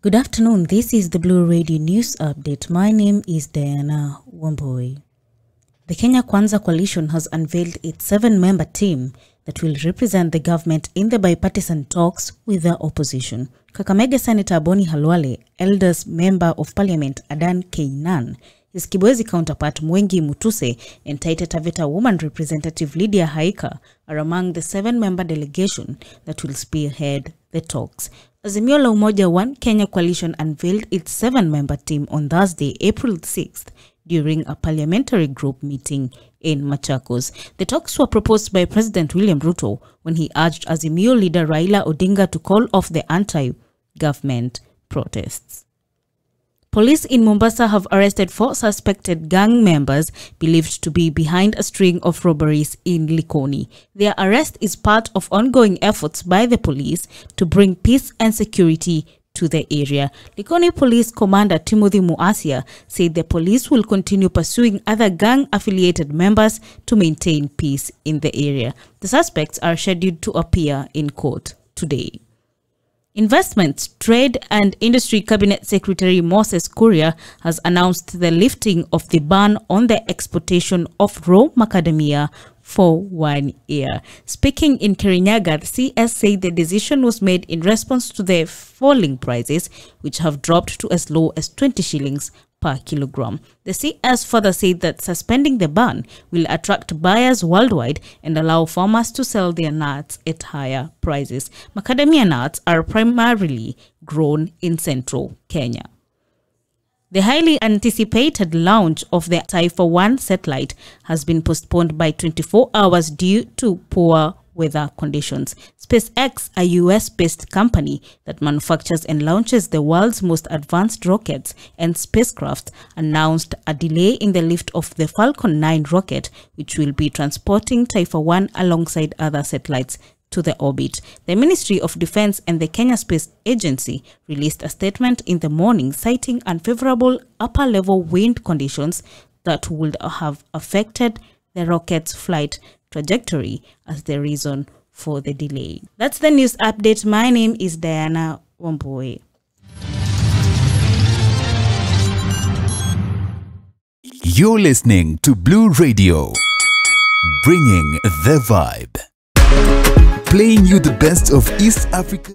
Good afternoon. This is the Blue Radio News Update. My name is Diana Wambui. The Kenya Kwanza Coalition has unveiled its seven member team that will represent the government in the bipartisan talks with the opposition. Kakamega Senator Boni Khalwale, Eldas Member of Parliament Adan Keynan, his Kibwezi counterpart Mwengi Mutuse, and Taita Taveta woman representative Lydia Haika are among the seven member delegation that will spearhead the talks. Azimio la Umoja One Kenya Coalition unveiled its seven member team on Thursday, April 6th, during a parliamentary group meeting in Machakos. The talks were proposed by President William Ruto when he urged Azimio leader Raila Odinga to call off the anti government protests. Police in Mombasa have arrested four suspected gang members believed to be behind a string of robberies in Likoni. Their arrest is part of ongoing efforts by the police to bring peace and security to the area. Likoni Police Commander Timothy Muasia said the police will continue pursuing other gang affiliated members to maintain peace in the area. The suspects are scheduled to appear in court today. Investments, Trade and Industry Cabinet Secretary Moses Kuria has announced the lifting of the ban on the exportation of raw macadamia for one year. Speaking in Kirinyaga, the CS said the decision was made in response to the falling prices, which have dropped to as low as 20 shillings per kilogram. The CS further said that suspending the ban will attract buyers worldwide and allow farmers to sell their nuts at higher prices. Macadamia nuts are primarily grown in central Kenya. The highly anticipated launch of the Taifa 1 satellite has been postponed by 24 hours due to poor weather conditions. SpaceX, a US based company that manufactures and launches the world's most advanced rockets and spacecraft, announced a delay in the lift of the Falcon 9 rocket, which will be transporting Taifa 1 alongside other satellites to the orbit. The Ministry of Defense and the Kenya Space Agency released a statement in the morning citing unfavorable upper level wind conditions that would have affected the rocket's flight trajectory as the reason for the delay. That's the news update. My name is Diana Wambui. You're listening to Blue Radio, bringing the vibe. Playing you the best of East Africa.